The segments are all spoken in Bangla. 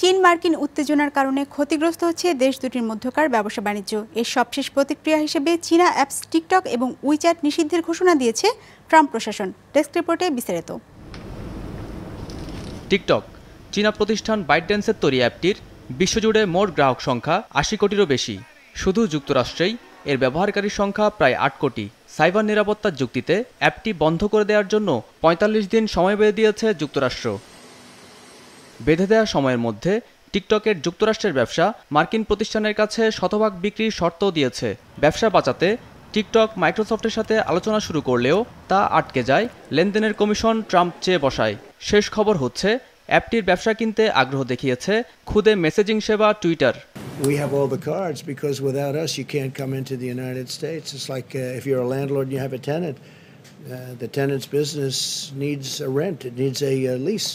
চীন মার্কিন উত্তেজনার কারণে ক্ষতিগ্রস্ত হচ্ছে দেশ দুটির মধ্যকার ব্যবসা বাণিজ্য। এর সবশেষ প্রতিক্রিয়া হিসেবে চীনা অ্যাপস টিকটক এবং উইচ্যাট নিষিদ্ধের ঘোষণা দিয়েছে ট্রাম্প প্রশাসন। ডেস্ক রিপোর্টে বিস্তারিত। টিকটক, চীনা প্রতিষ্ঠান বাইটডেন্সের তৈরি অ্যাপটির বিশ্বজুড়ে মোট গ্রাহক সংখ্যা আশি কোটিরও বেশি। শুধু যুক্তরাষ্ট্রেই এর ব্যবহারকারীর সংখ্যা প্রায় আট কোটি। সাইবার নিরাপত্তার যুক্তিতে অ্যাপটি বন্ধ করে দেওয়ার জন্য পঁয়তাল্লিশ দিন সময় বেঁধে দিয়েছে যুক্তরাষ্ট্র। বেঁধে দেওয়া সময়ের মধ্যে টিকটকের যুক্তরাষ্ট্রের ব্যবসা মার্কিন প্রতিষ্ঠানের কাছে শতভাগ বিক্রির শর্তও দিয়েছে ব্যবসা বাঁচাতে টিকটক মাইক্রোসফটের সাথে আলোচনা শুরু করলেও তা আটকে যায় লেনদেনের কমিশন ট্রাম্প চেয়ে বসায় শেষ খবর হচ্ছে অ্যাপটির ব্যবসা কিনতে আগ্রহ দেখিয়েছে খুদে মেসেজিং সেবা Twitter We have all the cards because without us, you can't come into the United States. It's like uh, if you're a landlord and you have a tenant, uh, the tenant's business needs a rent, it needs a uh, lease.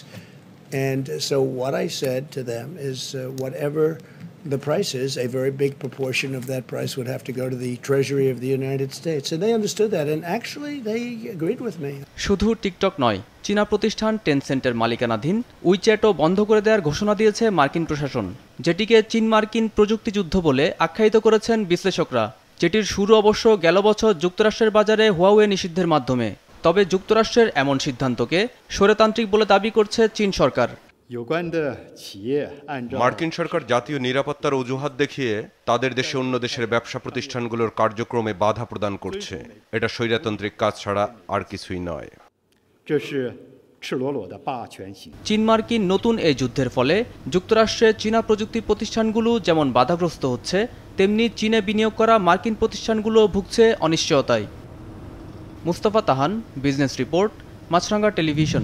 And so, what I said to them is uh, whatever the price is, a very big proportion of that price would have to go to the Treasury of the United States. And they understood that. And actually, they agreed with me. শুধু টিকটক নয় চীনা প্রতিষ্ঠান টেনসেন্টের মালিকানাধীন উইচ্যাটও বন্ধ করে দেওয়ার ঘোষণা দিয়েছে মার্কিন প্রশাসন যেটিকে চীন মার্কিন প্রযুক্তি যুদ্ধ বলে আখ্যায়িত করেছেন বিশ্লেষকরা যেটির শুরু অবশ্য গেল বছর যুক্তরাষ্ট্রের বাজারে হুয়াওয়ে নিষিদ্ধের মাধ্যমে তবে যুক্তরাষ্ট্রের এমন সিদ্ধান্তকে স্বরতান্ত্রিক বলে দাবি করছে চীন সরকার। মার্কিন সরকার জাতীয় নিরাপত্তার অজুহাত দেখিয়ে তাদের দেশে অন্য দেশের ব্যবসা প্রতিষ্ঠানগুলোর কার্যক্রমে বাধা প্রদান করছে। এটা স্বৈরাতান্ত্রিক কাজ ছাড়া আর কিছুই নয়। চীন মার্কিন নতুন এই যুদ্ধের ফলে যুক্তরাষ্ট্রে চীনা প্রযুক্তি প্রতিষ্ঠানগুলো যেমন বাধাগ্রস্ত হচ্ছে তেমনি চীনে বিনিয়োগ করা মার্কিন প্রতিষ্ঠানগুলো ভুগছে অনিশ্চয়তায়। মুস্তফা তাহান বিজনেস রিপোর্ট মাছরাঙ্গা টেলিভিশন।